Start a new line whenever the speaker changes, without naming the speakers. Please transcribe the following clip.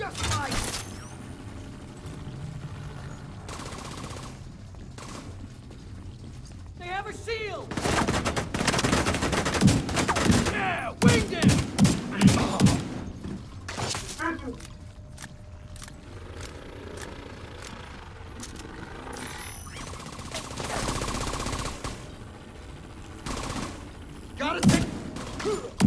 Just right. They have a shield! Gotta take...